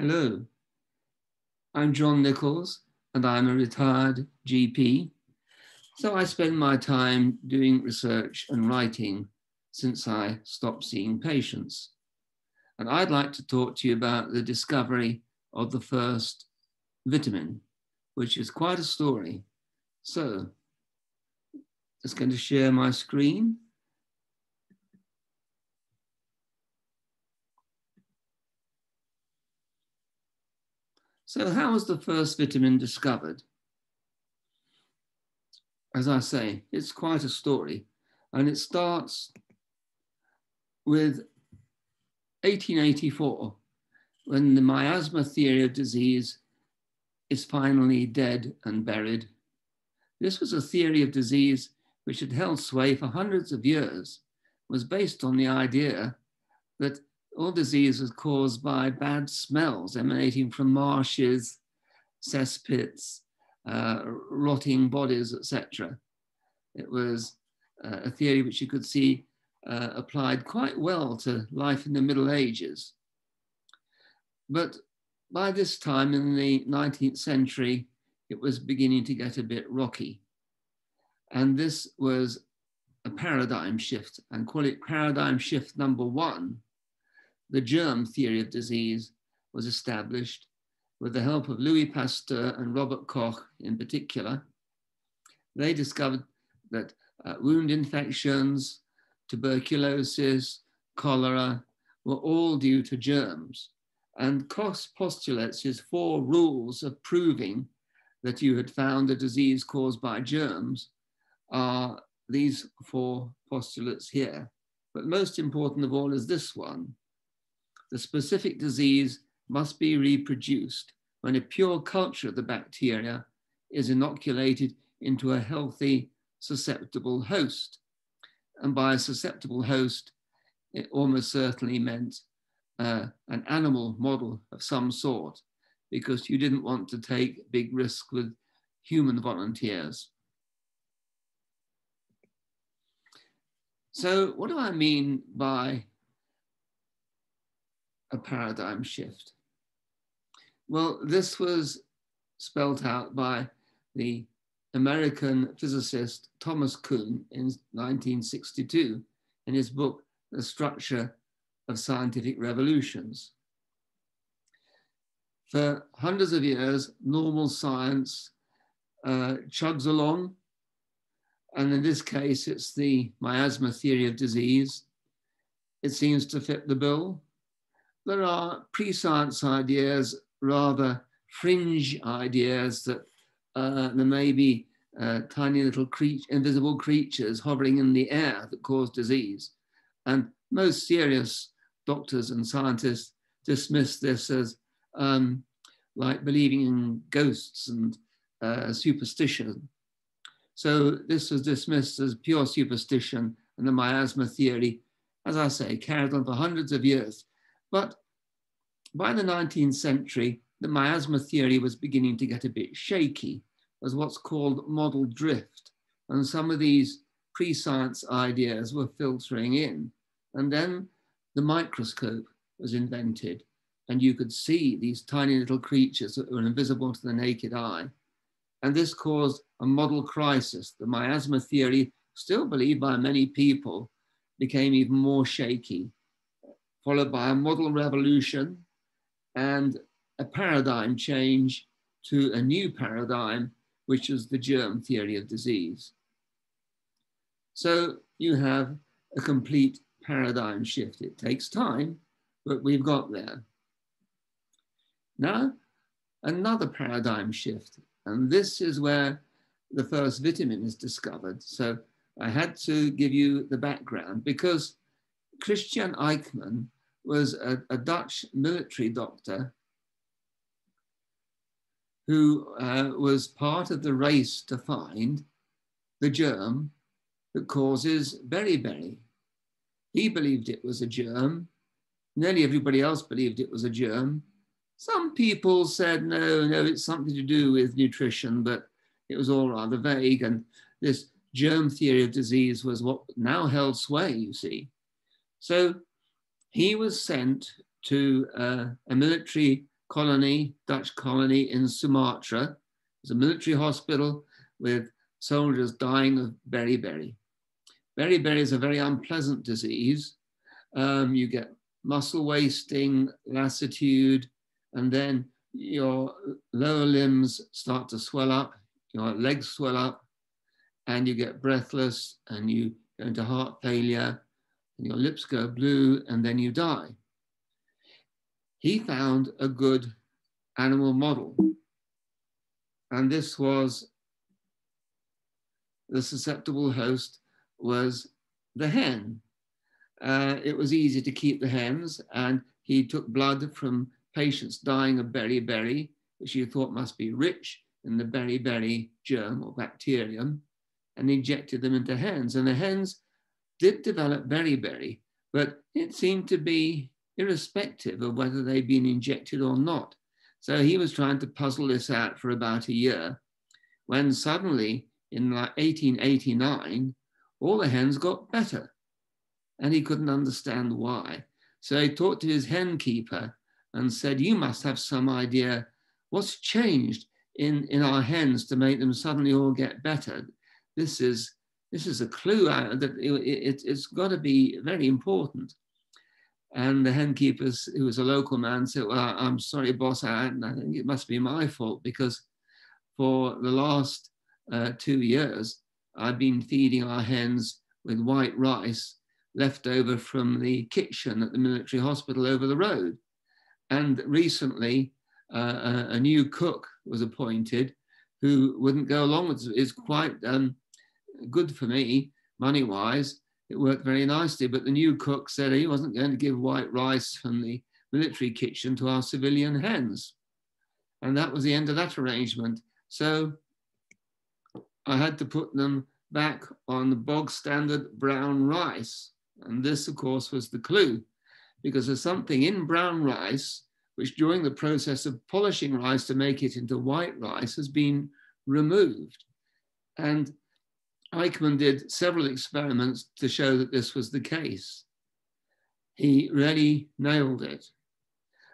Hello, I'm John Nichols and I'm a retired GP. So I spend my time doing research and writing since I stopped seeing patients. And I'd like to talk to you about the discovery of the first vitamin, which is quite a story. So, just going to share my screen. So how was the first vitamin discovered? As I say, it's quite a story. And it starts with 1884, when the miasma theory of disease is finally dead and buried. This was a theory of disease which had held sway for hundreds of years, was based on the idea that all disease was caused by bad smells emanating from marshes, cesspits, uh, rotting bodies, etc. It was uh, a theory which you could see uh, applied quite well to life in the Middle Ages. But by this time in the 19th century, it was beginning to get a bit rocky. And this was a paradigm shift, and call it paradigm shift number one, the germ theory of disease was established with the help of Louis Pasteur and Robert Koch in particular. They discovered that uh, wound infections, tuberculosis, cholera were all due to germs. And Koch postulates his four rules of proving that you had found a disease caused by germs are these four postulates here. But most important of all is this one the specific disease must be reproduced when a pure culture of the bacteria is inoculated into a healthy, susceptible host. And by a susceptible host, it almost certainly meant uh, an animal model of some sort, because you didn't want to take big risks with human volunteers. So, what do I mean by a paradigm shift? Well, this was spelled out by the American physicist Thomas Kuhn in 1962 in his book, The Structure of Scientific Revolutions. For hundreds of years, normal science uh, chugs along. And in this case, it's the miasma theory of disease. It seems to fit the bill there are pre-science ideas, rather fringe ideas that uh, there may be uh, tiny little invisible creatures hovering in the air that cause disease. And most serious doctors and scientists dismiss this as um, like believing in ghosts and uh, superstition. So this was dismissed as pure superstition and the miasma theory, as I say, carried on for hundreds of years. But by the 19th century, the miasma theory was beginning to get a bit shaky as what's called model drift. And some of these pre-science ideas were filtering in. And then the microscope was invented and you could see these tiny little creatures that were invisible to the naked eye. And this caused a model crisis. The miasma theory, still believed by many people, became even more shaky, followed by a model revolution and a paradigm change to a new paradigm, which is the germ theory of disease. So you have a complete paradigm shift. It takes time, but we've got there. Now, another paradigm shift, and this is where the first vitamin is discovered. So I had to give you the background because Christiaan Eijkman was a, a Dutch military doctor who uh, was part of the race to find the germ that causes beriberi. He believed it was a germ. Nearly everybody else believed it was a germ. Some people said, no, no, it's something to do with nutrition, but it was all rather vague. And this germ theory of disease was what now held sway, you see. So he was sent to uh, a military colony, Dutch colony in Sumatra. It's a military hospital with soldiers dying of beriberi. Beriberi is a very unpleasant disease. Um, you get muscle wasting, lassitude, and then your lower limbs start to swell up, your legs swell up, and you get breathless and you go into heart failure, and your lips go blue, and then you die. He found a good animal model. And this was the susceptible host was the hen. Uh, it was easy to keep the hens, and he took blood from patients dying of beriberi, which he thought must be rich in the beriberi germ or bacterium, and injected them into hens. And the hens did develop beriberi, but it seemed to be irrespective of whether they'd been injected or not. So he was trying to puzzle this out for about a year when suddenly in 1889, all the hens got better. And he couldn't understand why. So he talked to his hen keeper and said, You must have some idea what's changed in, in our hens to make them suddenly all get better. This is, this is a clue that it, it's got to be very important. And the hen keeper, who was a local man, said, Well, I'm sorry, boss, I, I think it must be my fault because for the last uh, two years, I've been feeding our hens with white rice left over from the kitchen at the military hospital over the road. And recently, uh, a, a, new cook was appointed who wouldn't go along with it. It's quite um, good for me, money wise. It worked very nicely. But the new cook said he wasn't going to give white rice from the military kitchen to our civilian hens. And that was the end of that arrangement. So I had to put them back on the bog standard brown rice. And this, of course, was the clue, because there's something in brown rice which, during the process of polishing rice to make it into white rice, has been removed. And Eijkman did several experiments to show that this was the case. He really nailed it.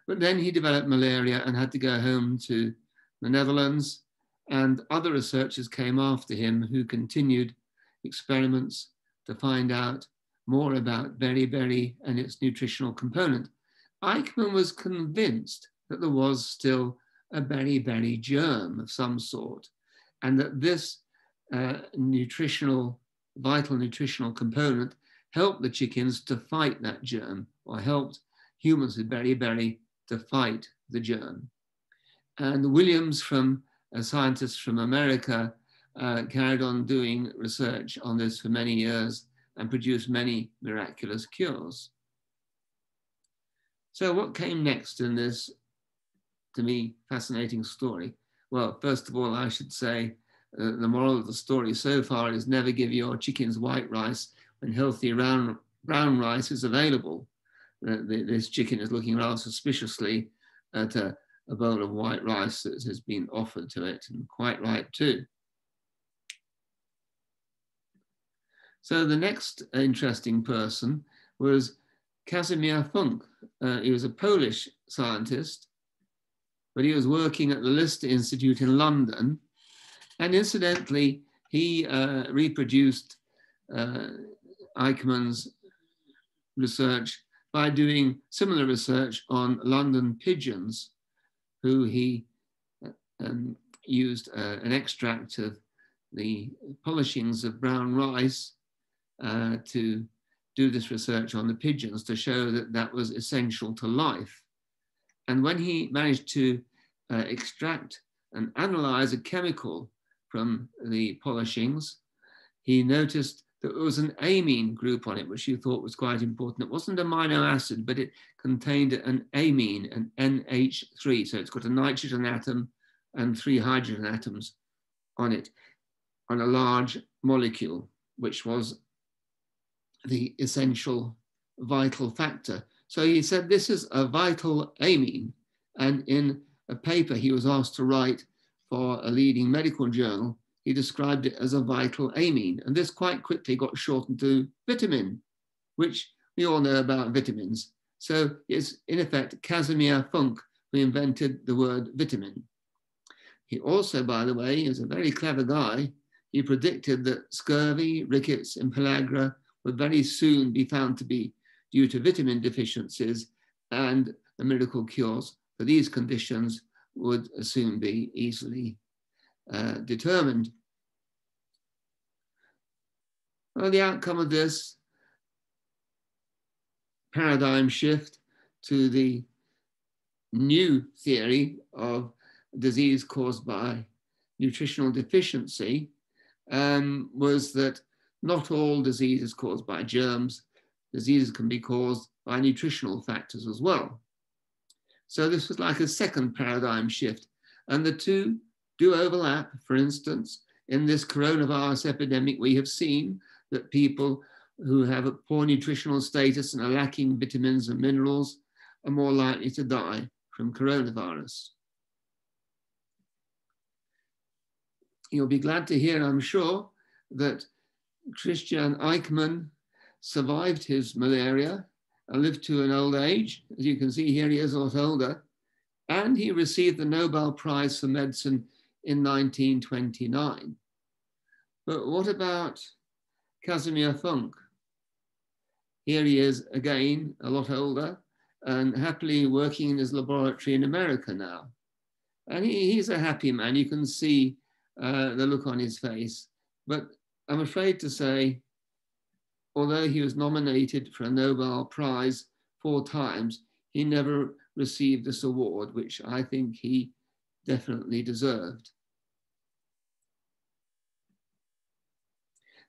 But then he developed malaria and had to go home to the Netherlands and other researchers came after him who continued experiments to find out more about beriberi and its nutritional component. Eijkman was convinced that there was still a beriberi germ of some sort, and that this uh, nutritional, vital nutritional component helped the chickens to fight that germ, or helped humans with beriberi to fight the germ. And Williams from a scientist from America uh, carried on doing research on this for many years and produced many miraculous cures. So what came next in this, to me, fascinating story? Well, first of all, I should say uh, the moral of the story so far is never give your chickens white rice when healthy brown, brown rice is available. Uh, the, this chicken is looking rather suspiciously at a, a bowl of white rice that has been offered to it, and quite right too. So the next interesting person was Casimir Funk. Uh, he was a Polish scientist, but he was working at the Lister Institute in London. And incidentally, he uh, reproduced uh, Eijkman's research by doing similar research on London pigeons who he uh, um, used uh, an extract of the polishings of brown rice uh, to do this research on the pigeons to show that that was essential to life. And when he managed to uh, extract and analyze a chemical from the polishings, he noticed that there was an amine group on it, which he thought was quite important. It wasn't a amino acid, but it contained an amine, an NH3. So it's got a nitrogen atom and three hydrogen atoms on it, on a large molecule, which was the essential vital factor. So he said this is a vital amine. And in a paper he was asked to write for a leading medical journal, he described it as a vital amine. And this quite quickly got shortened to vitamin, which we all know about vitamins. So it's in effect Casimir Funk who invented the word vitamin. He also, by the way, is a very clever guy. He predicted that scurvy, rickets, and pellagra would very soon be found to be due to vitamin deficiencies, and the miracle cures for these conditions would soon be easily uh, determined. Well, the outcome of this paradigm shift to the new theory of disease caused by nutritional deficiency um, was that not all diseases caused by germs, diseases can be caused by nutritional factors as well. So this was like a second paradigm shift. And the two do overlap. For instance, in this coronavirus epidemic, we have seen that people who have a poor nutritional status and are lacking vitamins and minerals are more likely to die from coronavirus. You'll be glad to hear, I'm sure, that Christiaan Eijkman survived his malaria and lived to an old age. As you can see here, he is a lot older. And he received the Nobel Prize for Medicine in 1929. But what about Casimir Funk? Here he is again, a lot older, and happily working in his laboratory in America now. And he, he's a happy man. You can see uh, the look on his face. But I'm afraid to say, although he was nominated for a Nobel Prize four times, he never received this award, which I think he definitely deserved.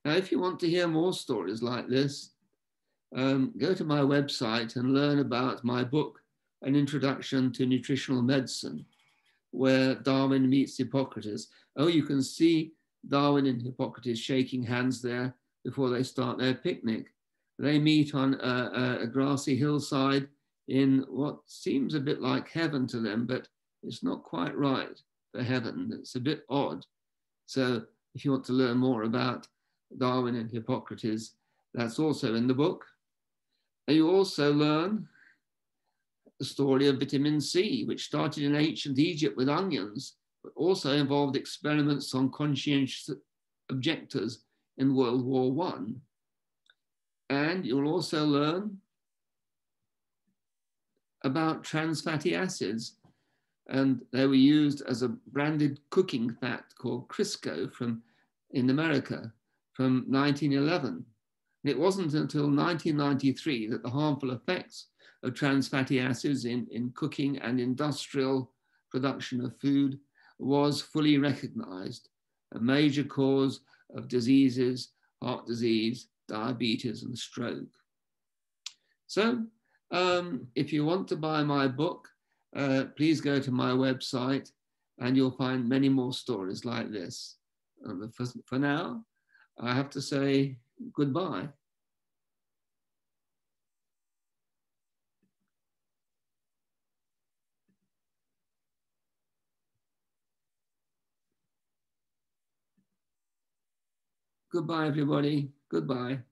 Now, if you want to hear more stories like this, um, go to my website and learn about my book, An Introduction to Nutritional Medicine, where Darwin meets Hippocrates. Oh, you can see Darwin and Hippocrates shaking hands there before they start their picnic. They meet on a, a grassy hillside in what seems a bit like heaven to them, but it's not quite right for heaven. It's a bit odd. So if you want to learn more about Darwin and Hippocrates, that's also in the book. And you also learn the story of vitamin C, which started in ancient Egypt with onions, but also involved experiments on conscientious objectors in World War One. And you'll also learn about trans fatty acids. And they were used as a branded cooking fat called Crisco from in America from 1911. And it wasn't until 1993 that the harmful effects of trans fatty acids in, in cooking and industrial production of food was fully recognized, a major cause of diseases, heart disease, diabetes, and stroke. So, um, if you want to buy my book, uh, please go to my website and you'll find many more stories like this. For, for now, I have to say goodbye. Goodbye, everybody. Goodbye.